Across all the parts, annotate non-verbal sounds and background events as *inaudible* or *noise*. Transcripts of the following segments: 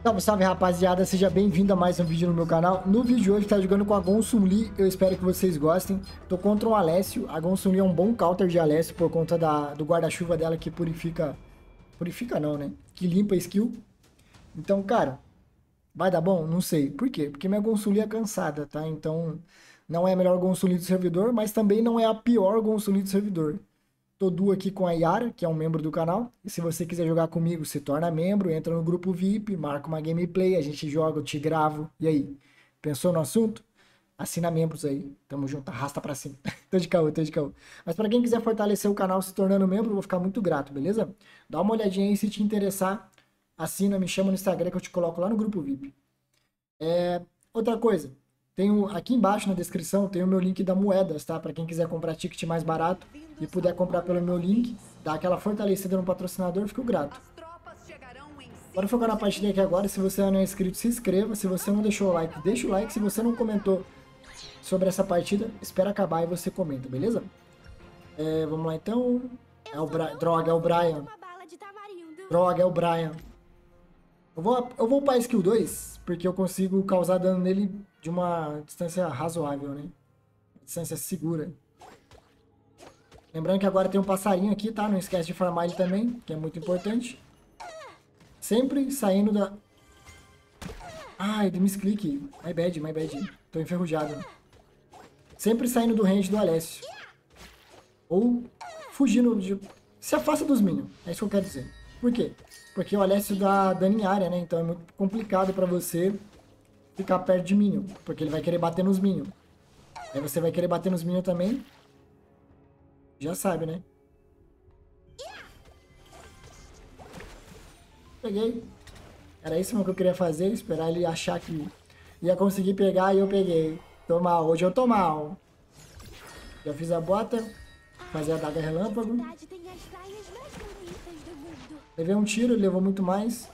Salve, salve rapaziada, seja bem-vindo a mais um vídeo no meu canal. No vídeo de hoje tá jogando com a Gonsum Lee, eu espero que vocês gostem. Tô contra um Alessio, a Gonsum Lee é um bom counter de Alessio por conta da, do guarda-chuva dela que purifica... Purifica não, né? Que limpa skill. Então, cara, vai dar bom? Não sei. Por quê? Porque minha Gonsum Lee é cansada, tá? Então, não é a melhor Gonsum Lee do servidor, mas também não é a pior Gonsum Lee do servidor. Tô duo aqui com a Yara, que é um membro do canal. E se você quiser jogar comigo, se torna membro, entra no grupo VIP, marca uma gameplay, a gente joga, eu te gravo. E aí? Pensou no assunto? Assina membros aí. Tamo junto, arrasta pra cima. *laughs* tô de caô, tô de caô. Mas para quem quiser fortalecer o canal se tornando membro, eu vou ficar muito grato, beleza? Dá uma olhadinha aí se te interessar. Assina, me chama no Instagram que eu te coloco lá no grupo VIP. É... Outra coisa, tenho aqui embaixo na descrição tem o meu link da moedas, tá? Para quem quiser comprar ticket mais barato e puder comprar pelo meu link, dar aquela fortalecida no patrocinador, fico grato. Bora focar na partida aqui agora. Se você não é inscrito, se inscreva. Se você não deixou o like, deixa o like. Se você não comentou sobre essa partida, espera acabar e você comenta, beleza? É, vamos lá então. É o. Droga, é o Brian. Droga, é o Brian. Eu vou, eu vou upar skill 2, porque eu consigo causar dano nele de uma distância razoável, né? Distância segura. Lembrando que agora tem um passarinho aqui, tá? Não esquece de farmar ele também, que é muito importante. Sempre saindo da... Ai, de misclick. My bad, my bad. Tô enferrujado. Sempre saindo do range do Alessio. Ou fugindo de... Se afasta dos minions. É isso que eu quero dizer. Por quê? Porque o Alessio dá dano em área, né? Então é muito complicado pra você ficar perto de minion. Porque ele vai querer bater nos minions. Aí você vai querer bater nos minions também. Já sabe, né? Peguei. Era isso que eu queria fazer, esperar ele achar que ia conseguir pegar e eu peguei. Tô mal, hoje eu tô mal. Já fiz a bota, fazer a daga relâmpago. Levei um tiro, ele levou muito mais.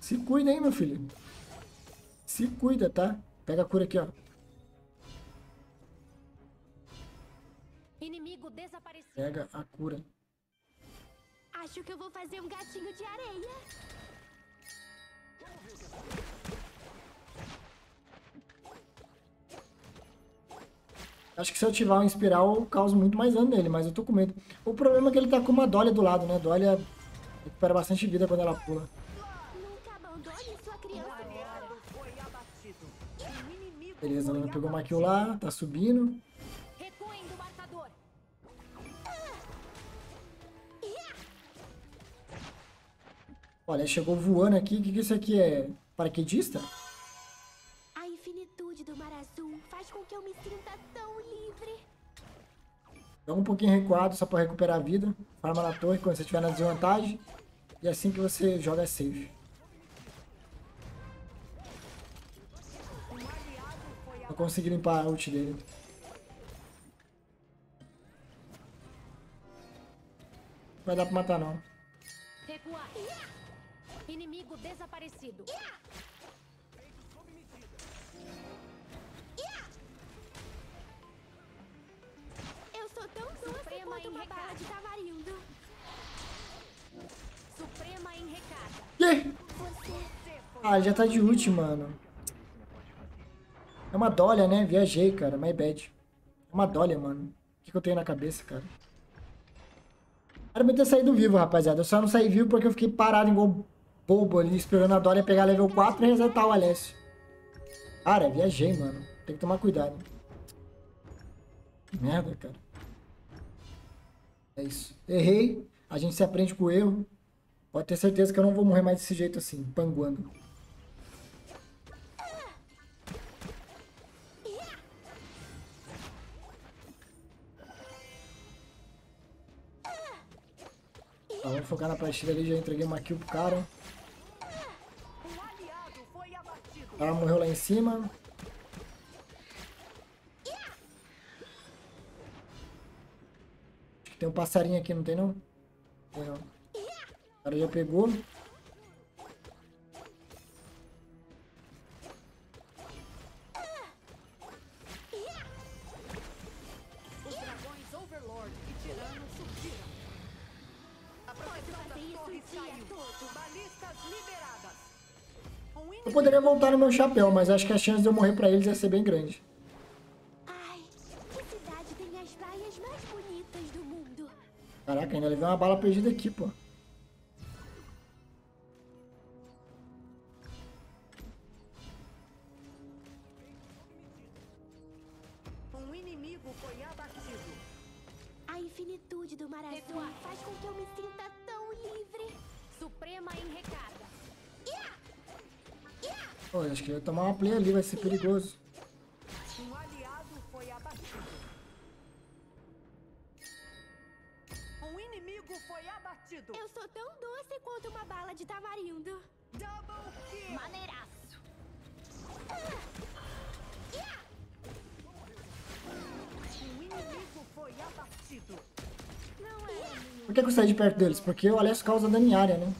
Se cuida, hein, meu filho. Se cuida, tá? Pega a cura aqui, ó. Inimigo desaparecido. Pega a cura. Acho que eu vou fazer um gatinho de areia. Acho que se eu ativar um espiral, eu causo muito mais dano nele, mas eu tô com medo. O problema é que ele tá com uma Dolly do lado, né? Dolly recupera bastante vida quando ela pula. Beleza, ela pegou uma kill lá, tá subindo. Olha, chegou voando aqui. O que, que isso aqui é? Paraquedista? A infinitude do mar azul faz com que eu me sinta tão livre. Dá um pouquinho recuado só pra recuperar a vida. Farma na torre quando você estiver na desvantagem. E assim que você joga safe. Consegui limpar a ult dele. Não vai dar pra matar não. Recuar. Inimigo desaparecido. Eu sou tão doce quanto uma bala de tamarindo. Suprema em recada. Yeah. Ah, já tá de ult, mano. É uma dolha, né? Viajei, cara. My bad. É uma dolha, mano. O que, que eu tenho na cabeça, cara? Era pra ter saído vivo, rapaziada. Eu só não saí vivo porque eu fiquei parado igual bobo ali, esperando a Dória pegar level 4 e resetar o Alessio. Cara, viajei, mano. Tem que tomar cuidado. Merda, cara. É isso. Errei. A gente se aprende com o erro. Pode ter certeza que eu não vou morrer mais desse jeito assim, panguando. Tá, vamos focar na partida ali, já entreguei uma kill pro cara. Ela morreu lá em cima. Acho que tem um passarinho aqui, não tem não? Tem não. O cara já pegou. Meu chapéu, mas acho que a chance de eu morrer pra eles ia ser bem grande. Ai, que cidade tem as praias mais bonitas do mundo? Caraca, ainda levei uma bala perdida aqui, pô. Pô, acho que eu ia tomar uma play ali, vai ser perigoso. Um aliado foi abatido. Um inimigo foi abatido. Eu sou tão doce quanto uma bala de tamarindo. Double kill. Maneiraço. Um inimigo foi abatido. Não é? Por que, que eu saí de perto deles? Porque o Alessio causa dano em área, né?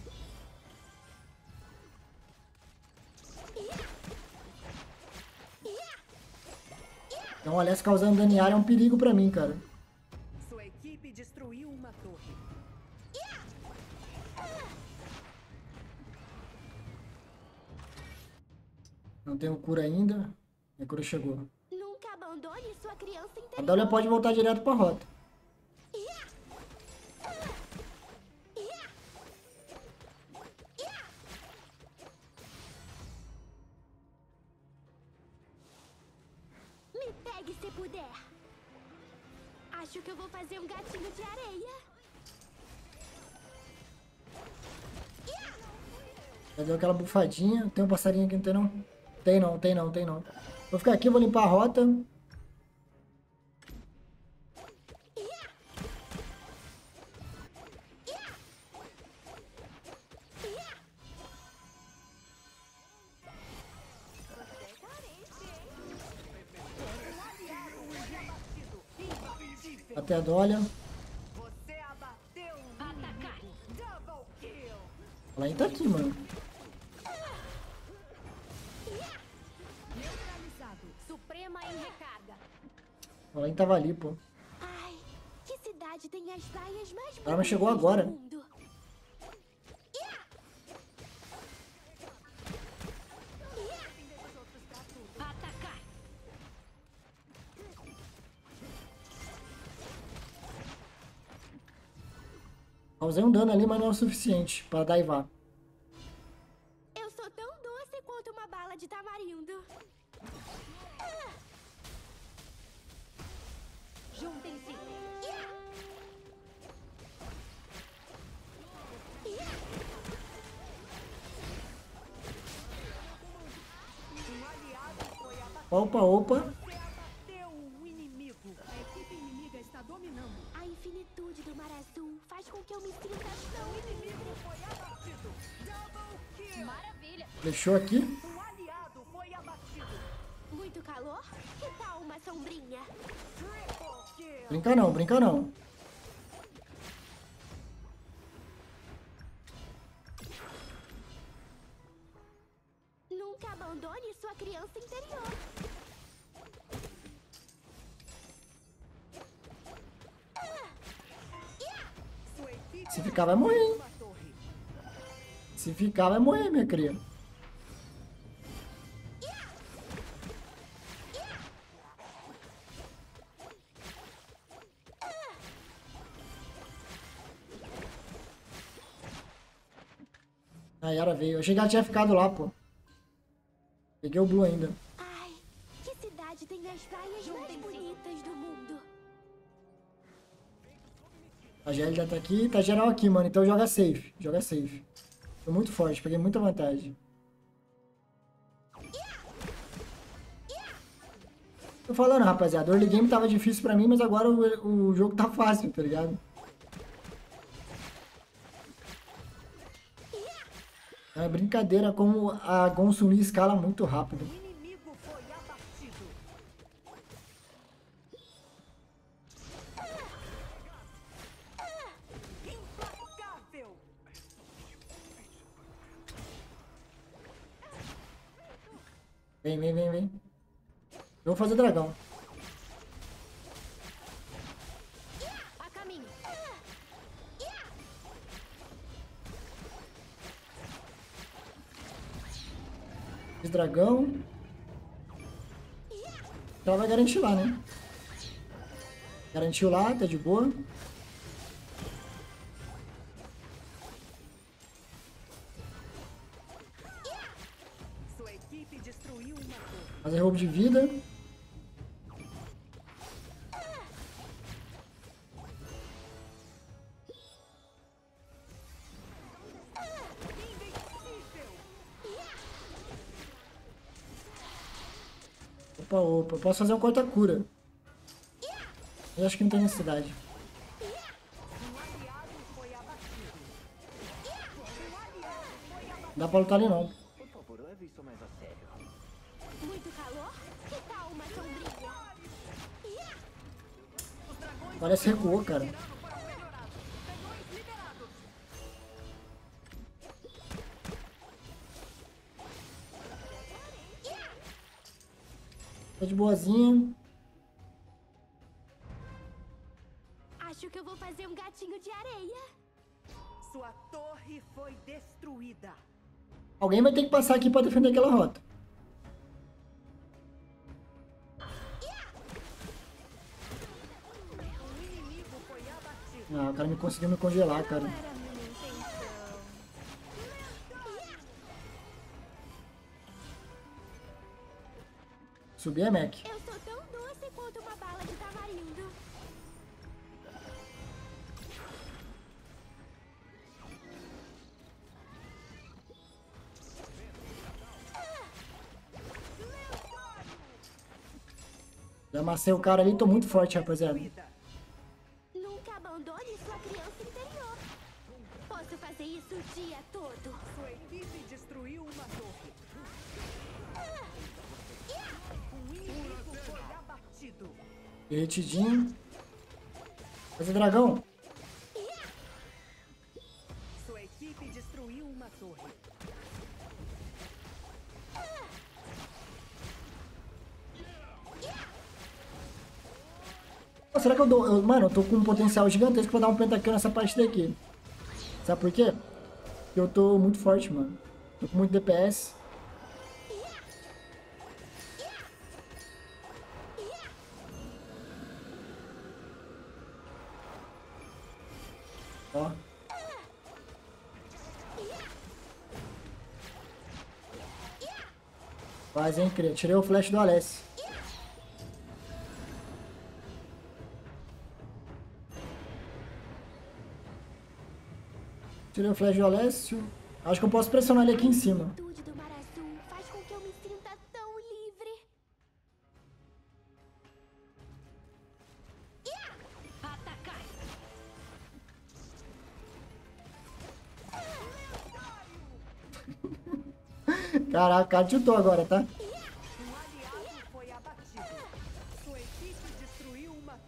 Então o Alessio causando dano em área é um perigo pra mim, cara. Sua equipe destruiu uma torre. Não tenho cura ainda. Minha cura chegou. Nunca abandone sua criança A interior. Dahlia pode voltar direto pra rota. Pegue se puder. Acho que eu vou fazer um gatinho de areia. Já deu aquela bufadinha. Tem um passarinho aqui, não tem não? Tem não, tem não, tem não. Vou ficar aqui, vou limpar a rota. Double kill. Ela ainda tá aqui, mano. Ela ainda tava ali, pô. Ai, que cidade tem as praias mais bonitas Ela chegou agora. Causei um dano ali, mas não é o suficiente pra daivar. Eu sou tão doce quanto uma bala de tamarindo. Juntem-se. Opa, opa. Deixou aqui. Um aliado foi abatido. Muito calor? Que tal uma sombrinha? Brinca não, brinca não. Nunca abandone sua criança interior. Se ficar, vai morrer, hein? Se ficar, vai morrer, minha cria. A Yara veio. Eu achei que ela tinha ficado lá, pô. Peguei o Blue ainda. Ai, que cidade tem as praias mais bonitas do mundo? A GL já tá aqui, tá geral aqui, mano. Então joga safe. Joga safe. Tô muito forte, peguei muita vantagem. Tô falando, rapaziada. O early game tava difícil pra mim, mas agora o, o jogo tá fácil, tá ligado? É brincadeira como a Gonsumi escala muito rápido. Vem, vem, vem, vem. Eu vou fazer dragão. Fiz dragão. Ela vai garantir lá, né? Garantiu lá, tá de boa. Fazer roubo de vida. Eu posso fazer um corta-cura. Eu acho que não tem necessidade. Dá pra lutar ali não. Por favor, leve Tá de boazinha. Acho que eu vou fazer um gatinho de areia. Sua torre foi destruída. Alguém vai ter que passar aqui pra defender aquela rota. Inimigo foi abatido. Ah, o cara me conseguiu me congelar, cara. Subir é Mac. Eu sou tão doce quanto uma bala de tamarindo. Já amassei o cara ali, tô muito forte, rapaziada. Derretidinho. Fazer dragão. Sua equipe destruiu uma torre. Será que eu dou... eu- mano, eu tô com um potencial gigantesco pra dar um pentakill nessa parte daqui. Sabe por quê? Eu tô muito forte, mano. Tô com muito DPS. Tirei o flash do Alessio. Tirei o flash do Alessio. Acho que eu posso pressionar ele aqui em cima. A plenitude do mar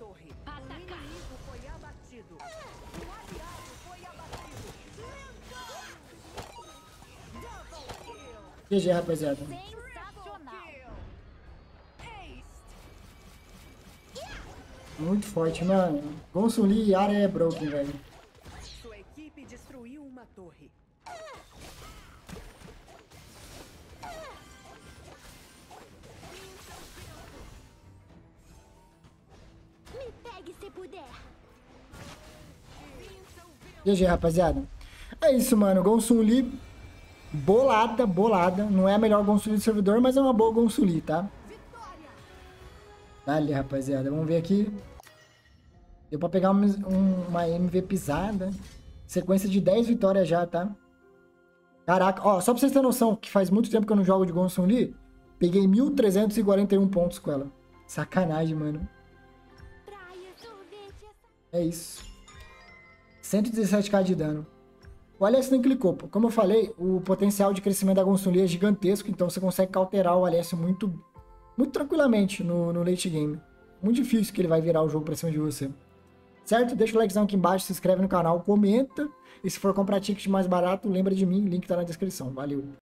torre. Atacar. inimigo foi abatido. Um aliado foi abatido. Double. GG, rapaziada. Muito forte, mano. Gonsul e área é broken, velho. Sua equipe destruiu uma torre. GG, rapaziada. É isso, mano. Gonsuli, bolada, bolada. Não é a melhor Gonsuli do servidor, mas é uma boa Gonsuli, tá? Dale, rapaziada. Vamos ver aqui. Deu pra pegar uma, um- MV pisada. Sequência de 10 vitórias já, tá? Caraca, ó, só pra vocês terem noção, que faz muito tempo que eu não jogo de Gonsuli, peguei 1.341 pontos com ela. Sacanagem, mano. É isso. 117k de dano. O Alessio nem clicou. Como eu falei, o potencial de crescimento da Gonsulia é gigantesco, então você consegue cauterar o Alessio muito, muito tranquilamente no, no late game. Muito difícil que ele vai virar o jogo pra cima de você. Certo? Deixa o likezão aqui embaixo, se inscreve no canal, comenta. E se for comprar ticket mais barato, lembra de mim, link tá na descrição. Valeu!